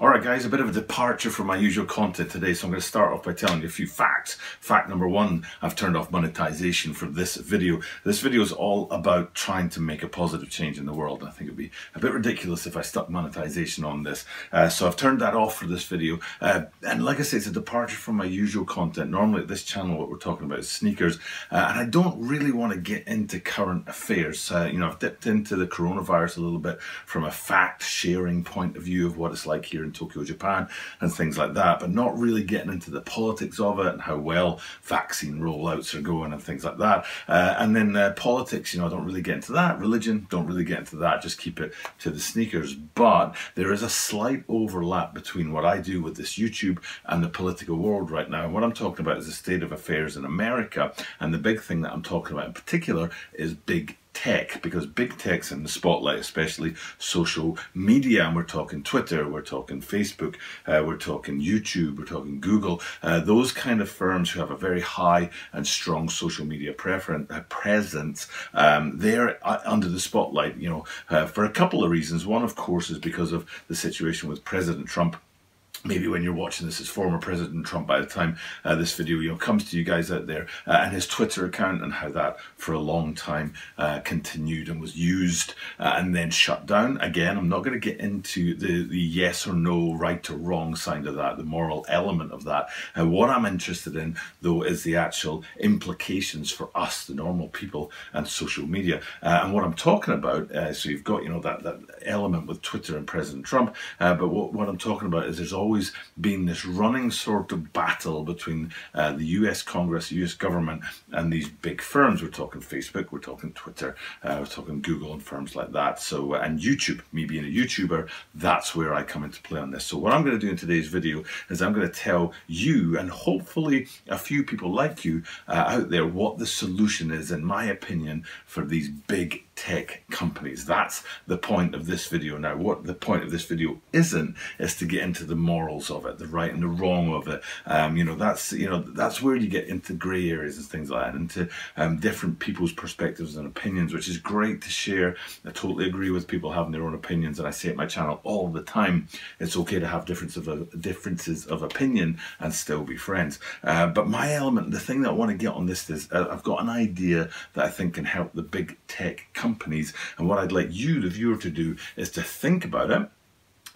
Alright guys, a bit of a departure from my usual content today, so I'm going to start off by telling you a few facts. Fact number one, I've turned off monetization for this video. This video is all about trying to make a positive change in the world. I think it'd be a bit ridiculous if I stuck monetization on this. Uh, so I've turned that off for this video. Uh, and like I say, it's a departure from my usual content. Normally at this channel what we're talking about is sneakers, uh, and I don't really want to get into current affairs. Uh, you know, I've dipped into the coronavirus a little bit from a fact sharing point of view of what it's like here in Tokyo, Japan, and things like that, but not really getting into the politics of it and how well vaccine rollouts are going and things like that. Uh, and then uh, politics, you know, I don't really get into that. Religion, don't really get into that. Just keep it to the sneakers. But there is a slight overlap between what I do with this YouTube and the political world right now. And what I'm talking about is the state of affairs in America. And the big thing that I'm talking about in particular is big tech because big tech's in the spotlight, especially social media. And we're talking Twitter, we're talking Facebook, uh, we're talking YouTube, we're talking Google. Uh, those kind of firms who have a very high and strong social media preference, uh, presence, um, they're uh, under the spotlight, you know, uh, for a couple of reasons. One, of course, is because of the situation with President Trump maybe when you're watching this as former President Trump by the time uh, this video you know comes to you guys out there. Uh, and his Twitter account and how that for a long time uh, continued and was used uh, and then shut down. Again I'm not going to get into the the yes or no right or wrong side of that the moral element of that. Uh, what I'm interested in though is the actual implications for us the normal people and social media. Uh, and what I'm talking about so you've got you know that that element with Twitter and President Trump but what, what I'm talking about is there's always always been this running sort of battle between uh, the US Congress, US government, and these big firms. We're talking Facebook, we're talking Twitter, uh, we're talking Google and firms like that. So, uh, and YouTube, me being a YouTuber, that's where I come into play on this. So what I'm going to do in today's video is I'm going to tell you, and hopefully a few people like you uh, out there, what the solution is, in my opinion, for these big tech companies. That's the point of this video. Now, what the point of this video isn't is to get into the morals of it, the right and the wrong of it. Um, you know, that's you know that's where you get into grey areas and things like that, into um, different people's perspectives and opinions, which is great to share. I totally agree with people having their own opinions, and I say at my channel all the time, it's okay to have differences of differences of opinion and still be friends. Uh, but my element, the thing that I want to get on this is uh, I've got an idea that I think can help the big tech companies companies. And what I'd like you, the viewer, to do is to think about it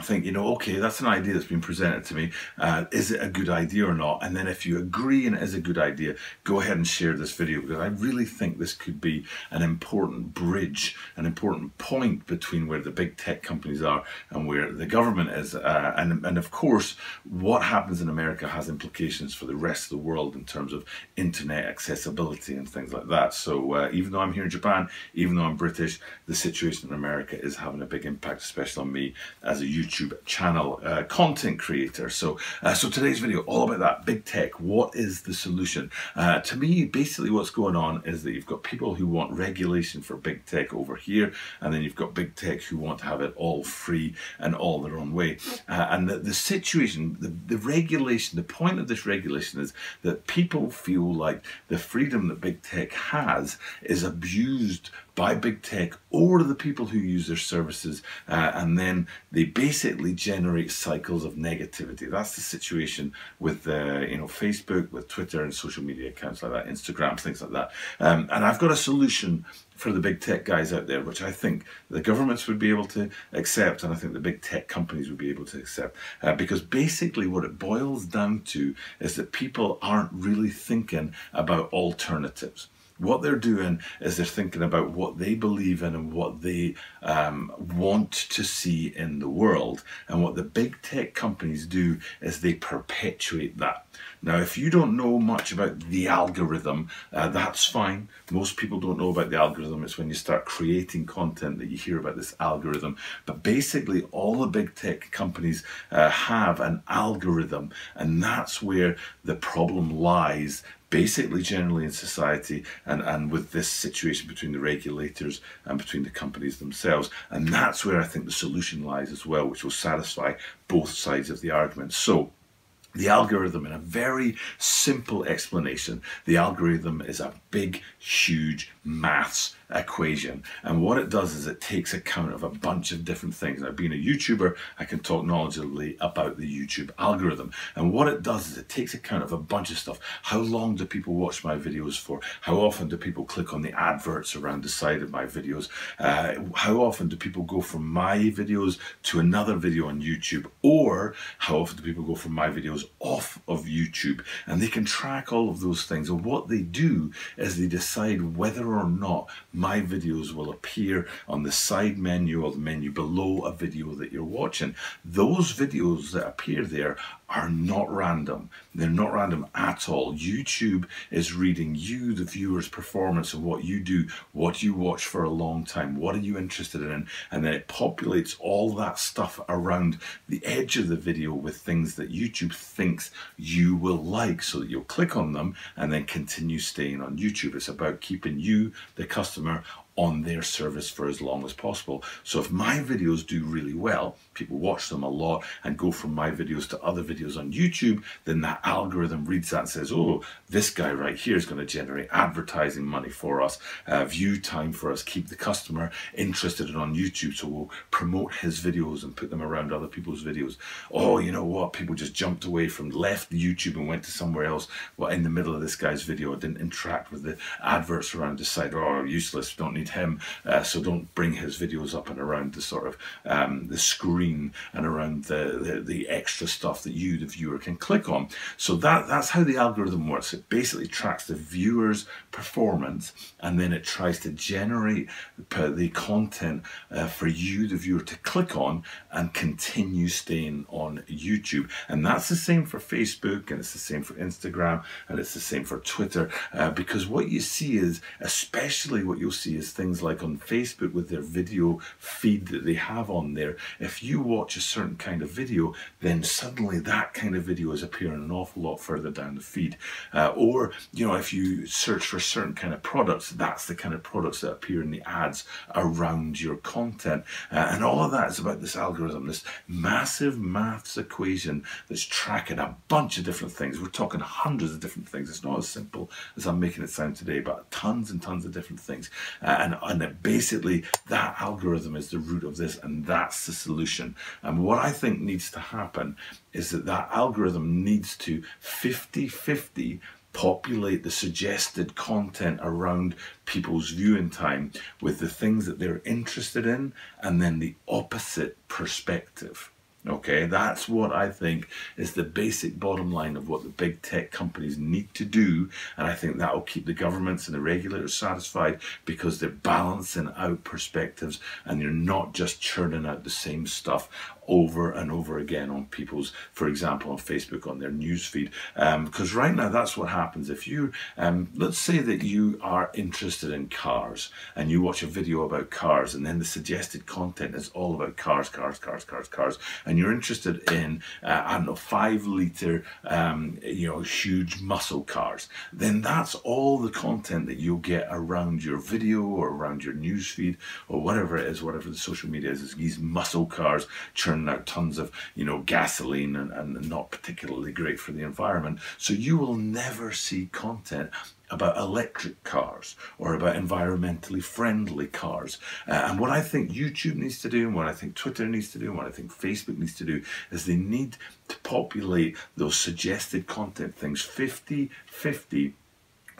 think, you know, okay, that's an idea that's been presented to me. Uh, is it a good idea or not? And then if you agree and it is a good idea, go ahead and share this video because I really think this could be an important bridge, an important point between where the big tech companies are and where the government is. Uh, and, and of course, what happens in America has implications for the rest of the world in terms of internet accessibility and things like that. So uh, even though I'm here in Japan, even though I'm British, the situation in America is having a big impact, especially on me as a YouTuber YouTube channel uh, content creator. So, uh, so today's video all about that big tech. What is the solution? Uh, to me, basically, what's going on is that you've got people who want regulation for big tech over here, and then you've got big tech who want to have it all free and all their own way. Uh, and the, the situation, the, the regulation, the point of this regulation is that people feel like the freedom that big tech has is abused by big tech or the people who use their services uh, and then they basically generate cycles of negativity. That's the situation with uh, you know facebook with twitter and social media accounts like that instagram things like that. Um, and i've got a solution for the big tech guys out there which i think the governments would be able to accept and i think the big tech companies would be able to accept. Uh, because basically what it boils down to is that people aren't really thinking about alternatives what they're doing is they're thinking about what they believe in and what they um, want to see in the world. And what the big tech companies do is they perpetuate that. Now, if you don't know much about the algorithm, uh, that's fine. Most people don't know about the algorithm. It's when you start creating content that you hear about this algorithm. But basically, all the big tech companies uh, have an algorithm, and that's where the problem lies basically generally in society and, and with this situation between the regulators and between the companies themselves. And that's where I think the solution lies as well, which will satisfy both sides of the argument. So the algorithm, in a very simple explanation, the algorithm is a big, huge maths equation. And what it does is it takes account of a bunch of different things. Now, being a YouTuber, I can talk knowledgeably about the YouTube algorithm. And what it does is it takes account of a bunch of stuff. How long do people watch my videos for? How often do people click on the adverts around the side of my videos? Uh, how often do people go from my videos to another video on YouTube? Or how often do people go from my videos off of YouTube? And they can track all of those things. And what they do is they decide whether or not my videos will appear on the side menu or the menu below a video that you're watching. Those videos that appear there are not random. They're not random at all. YouTube is reading you, the viewer's performance of what you do, what you watch for a long time, what are you interested in, and then it populates all that stuff around the edge of the video with things that YouTube thinks you will like so that you'll click on them and then continue staying on YouTube. It's about keeping you, the customer, on their service for as long as possible. So if my videos do really well, people watch them a lot and go from my videos to other videos on YouTube, then that algorithm reads that and says, oh, this guy right here is going to generate advertising money for us, uh, view time for us, keep the customer interested in on YouTube. So we'll promote his videos and put them around other people's videos. Oh, you know what? People just jumped away from left YouTube and went to somewhere else. Well, in the middle of this guy's video, didn't interact with the adverts around the side. Oh, useless. Don't need need him, uh, so don't bring his videos up and around the sort of um, the screen and around the, the, the extra stuff that you, the viewer, can click on. So that that's how the algorithm works. It basically tracks the viewer's performance, and then it tries to generate the content uh, for you, the viewer, to click on and continue staying on YouTube. And that's the same for Facebook, and it's the same for Instagram, and it's the same for Twitter, uh, because what you see is, especially what you'll see is things like on Facebook with their video feed that they have on there. If you watch a certain kind of video, then suddenly that kind of video is appearing an awful lot further down the feed. Uh, or, you know, if you search for certain kind of products, that's the kind of products that appear in the ads around your content. Uh, and all of that is about this algorithm, this massive maths equation that's tracking a bunch of different things. We're talking hundreds of different things. It's not as simple as I'm making it sound today, but tons and tons of different things. Uh, and, and basically that algorithm is the root of this and that's the solution. And what i think needs to happen is that that algorithm needs to 50-50 populate the suggested content around people's viewing time with the things that they're interested in and then the opposite perspective Okay, that's what I think is the basic bottom line of what the big tech companies need to do. And I think that will keep the governments and the regulators satisfied because they're balancing out perspectives and you're not just churning out the same stuff over and over again on people's, for example, on Facebook, on their newsfeed. Because um, right now, that's what happens. If you, um, let's say that you are interested in cars and you watch a video about cars, and then the suggested content is all about cars, cars, cars, cars, cars, and you're interested in, uh, I don't know, five liter, um, you know, huge muscle cars, then that's all the content that you'll get around your video or around your newsfeed or whatever it is, whatever the social media is, is these muscle cars churning out tons of, you know, gasoline and, and not particularly great for the environment. So you will never see content about electric cars or about environmentally friendly cars. Uh, and what I think YouTube needs to do, and what I think Twitter needs to do, and what I think Facebook needs to do, is they need to populate those suggested content things 50 50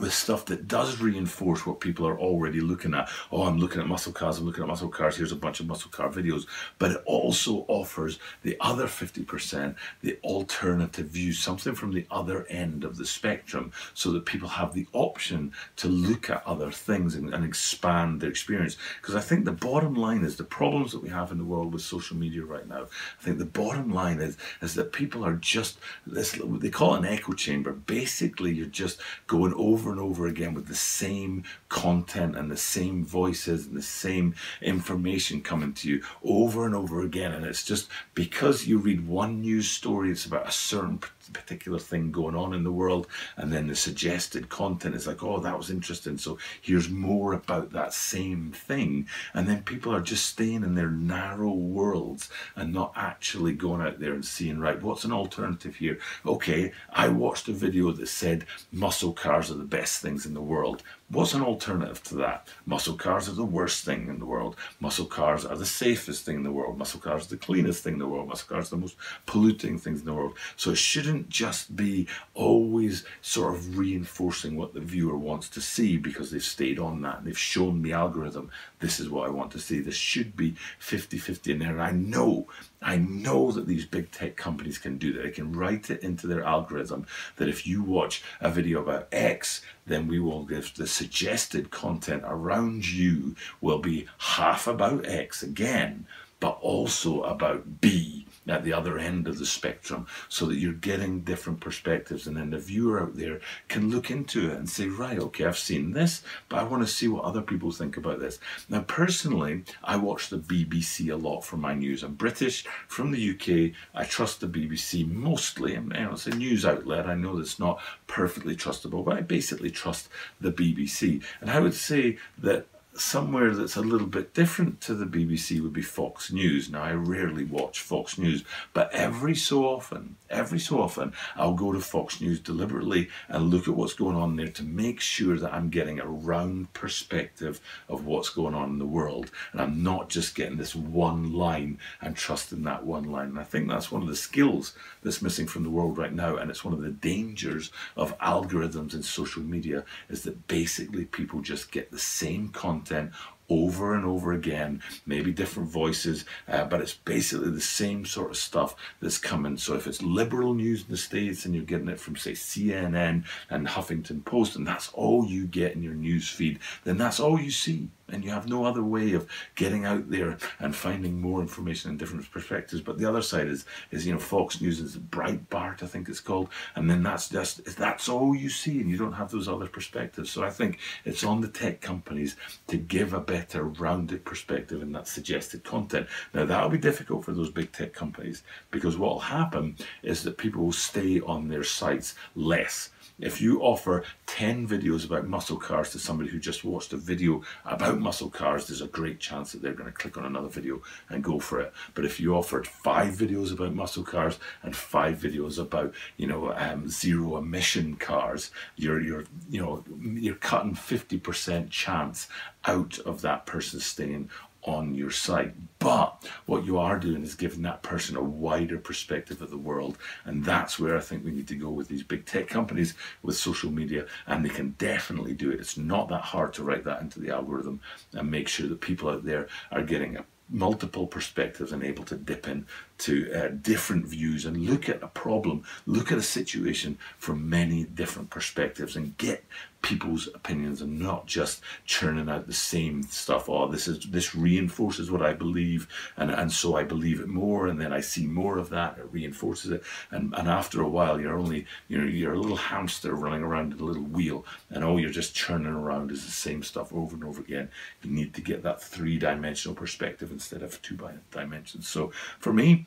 with stuff that does reinforce what people are already looking at. Oh, I'm looking at muscle cars, I'm looking at muscle cars, here's a bunch of muscle car videos. But it also offers the other 50%, the alternative view, something from the other end of the spectrum, so that people have the option to look at other things and, and expand their experience. Because I think the bottom line is the problems that we have in the world with social media right now. I think the bottom line is, is that people are just, this, they call it an echo chamber. Basically, you're just going over and over again with the same content and the same voices and the same information coming to you over and over again. And it's just because you read one news story, it's about a certain particular thing going on in the world, and then the suggested content is like, oh, that was interesting. So here's more about that same thing. And then people are just staying in their narrow worlds and not actually going out there and seeing, right, what's an alternative here? Okay, I watched a video that said muscle cars are the best things in the world What's an alternative to that? Muscle cars are the worst thing in the world. Muscle cars are the safest thing in the world. Muscle cars are the cleanest thing in the world. Muscle cars are the most polluting things in the world. So it shouldn't just be always sort of reinforcing what the viewer wants to see because they've stayed on that they've shown the algorithm this is what I want to see. This should be 50-50 in there. And I know, I know that these big tech companies can do that. They can write it into their algorithm that if you watch a video about X, then we will give the suggested content around you will be half about X again, but also about B at the other end of the spectrum so that you're getting different perspectives. And then the viewer out there can look into it and say right okay I've seen this but I want to see what other people think about this. Now personally I watch the BBC a lot for my news. I'm British from the UK I trust the BBC mostly. And you know, it's a news outlet. I know that's not perfectly trustable but I basically trust the BBC and I would say that somewhere that's a little bit different to the BBC would be Fox News. Now, I rarely watch Fox News, but every so often, every so often, I'll go to Fox News deliberately and look at what's going on there to make sure that I'm getting a round perspective of what's going on in the world. And I'm not just getting this one line and trusting that one line. And I think that's one of the skills that's missing from the world right now. And it's one of the dangers of algorithms and social media is that basically people just get the same content content over and over again, maybe different voices, uh, but it's basically the same sort of stuff that's coming. So if it's liberal news in the States and you're getting it from, say, CNN and Huffington Post, and that's all you get in your news feed, then that's all you see and you have no other way of getting out there and finding more information and different perspectives. But the other side is, is you know, Fox News is Breitbart, I think it's called, and then that's just that's all you see, and you don't have those other perspectives. So I think it's on the tech companies to give a better rounded perspective in that suggested content. Now that'll be difficult for those big tech companies because what will happen is that people will stay on their sites less if you offer 10 videos about muscle cars to somebody who just watched a video about muscle cars, there's a great chance that they're going to click on another video and go for it. But if you offered five videos about muscle cars and five videos about, you know, um, zero emission cars, you're, you're, you know, you're cutting 50% chance out of that person staying on your site. But what you are doing is giving that person a wider perspective of the world. And that's where I think we need to go with these big tech companies with social media. And they can definitely do it. It's not that hard to write that into the algorithm and make sure that people out there are getting a multiple perspectives and able to dip in to uh, different views and look at a problem, look at a situation from many different perspectives and get people's opinions and not just churning out the same stuff. Oh, this is this reinforces what I believe, and and so I believe it more, and then I see more of that. It reinforces it, and and after a while, you're only you know you're a little hamster running around in a little wheel, and all you're just churning around is the same stuff over and over again. You need to get that three-dimensional perspective instead of two dimensions. So for me,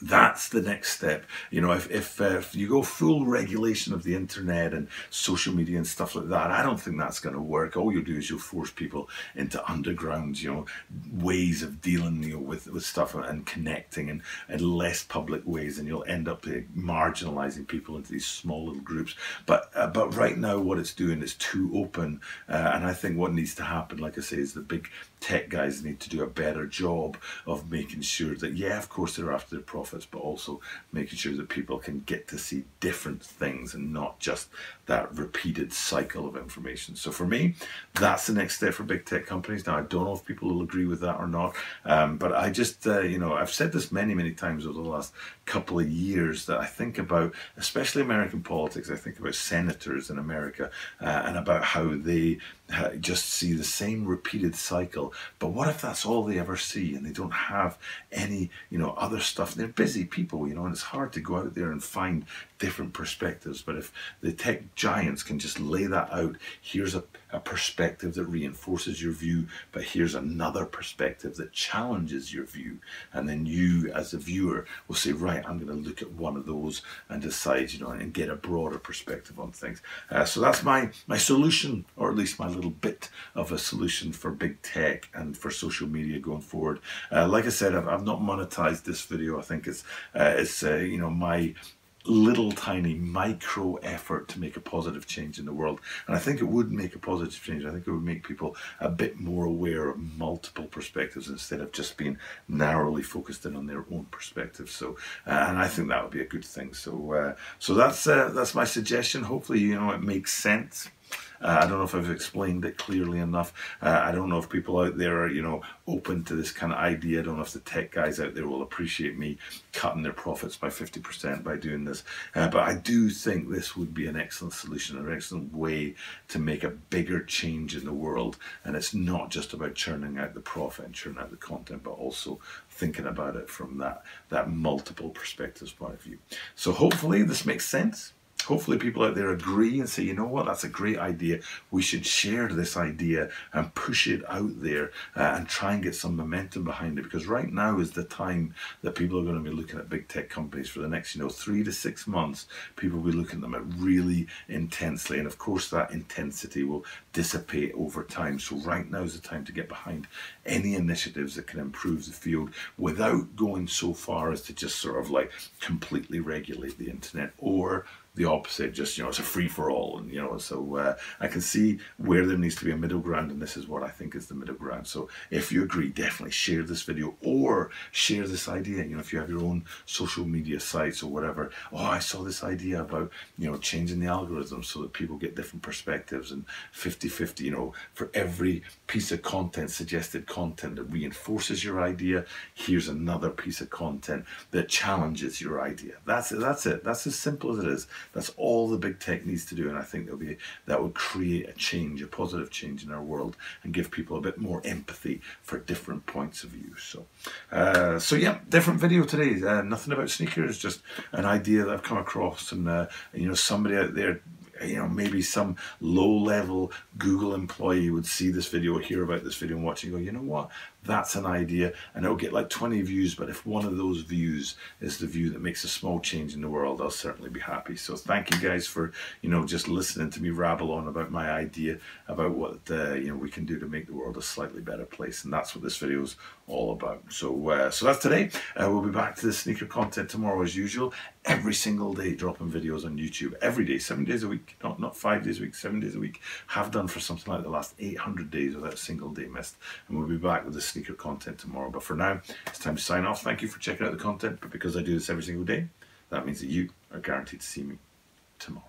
that's the next step. You know, if, if, uh, if, you go full regulation of the internet and social media and stuff like that, I don't think that's going to work. All you'll do is you'll force people into underground, you know, ways of dealing you know, with, with stuff and connecting and, and less public ways, and you'll end up uh, marginalizing people into these small little groups. But uh, but right now, what it's doing is too open, uh, and I think what needs to happen, like I say, is the big tech guys need to do a better job of making sure that, yeah, of course, they're after their profits, but also making sure that people can get to see different things and not just that repeated cycle of information. So for me, that's the next step for big tech companies. Now, I don't know if people will agree with that or not, um, but I just, uh, you know, I've said this many, many times over the last couple of years that I think about, especially American politics, I think about senators in America uh, and about how they uh, just see the same repeated cycle. But what if that's all they ever see and they don't have any, you know, other stuff? They're busy people, you know, and it's hard to go out there and find different perspectives. But if the tech giants can just lay that out, here's a, a perspective that reinforces your view, but here's another perspective that challenges your view. And then you, as a viewer, will say, right, I'm going to look at one of those and decide, you know, and get a broader perspective on things. Uh, so that's my, my solution, or at least my little bit of a solution for big tech and for social media going forward. Uh, like I said, I've, I've, not monetized this video. I think it's, uh, it's uh, you know, my little tiny micro effort to make a positive change in the world. And I think it would make a positive change. I think it would make people a bit more aware of multiple perspectives instead of just being narrowly focused in on their own perspective. So, uh, and I think that would be a good thing. So, uh, so that's uh, that's my suggestion. Hopefully, you know, it makes sense. Uh, I don't know if I've explained it clearly enough. Uh, I don't know if people out there are, you know, open to this kind of idea. I don't know if the tech guys out there will appreciate me cutting their profits by 50% by doing this. Uh, but I do think this would be an excellent solution, an excellent way to make a bigger change in the world. And it's not just about churning out the profit and churning out the content, but also thinking about it from that, that multiple perspectives point of view. So hopefully this makes sense hopefully people out there agree and say, you know what, that's a great idea. We should share this idea and push it out there uh, and try and get some momentum behind it. Because right now is the time that people are going to be looking at big tech companies for the next, you know, three to six months. People will be looking at them at really intensely. And of course, that intensity will dissipate over time. So right now is the time to get behind any initiatives that can improve the field without going so far as to just sort of like completely regulate the internet or the opposite, just, you know, it's a free for all. And, you know, so uh, I can see where there needs to be a middle ground, and this is what I think is the middle ground. So if you agree, definitely share this video or share this idea. You know, if you have your own social media sites or whatever, oh, I saw this idea about, you know, changing the algorithm so that people get different perspectives and 50 50, you know, for every piece of content, suggested content that reinforces your idea, here's another piece of content that challenges your idea. That's it. That's it. That's as simple as it is. That's all the big tech needs to do, and I think that'll be that will create a change, a positive change in our world, and give people a bit more empathy for different points of view. So, uh, so yeah, different video today. Uh, nothing about sneakers, just an idea that I've come across, and uh, you know, somebody out there you know, maybe some low level Google employee would see this video or hear about this video and watch and go, you know what, that's an idea and it'll get like 20 views but if one of those views is the view that makes a small change in the world I'll certainly be happy. So thank you guys for you know just listening to me rabble on about my idea about what uh, you know we can do to make the world a slightly better place and that's what this video is all about. So uh, so that's today. Uh, we'll be back to the sneaker content tomorrow as usual every single day dropping videos on YouTube every day seven days a week not not five days a week seven days a week have done for something like the last 800 days without a single day missed and we'll be back with this sneaker content tomorrow. But for now, it's time to sign off. Thank you for checking out the content. But because I do this every single day, that means that you are guaranteed to see me tomorrow.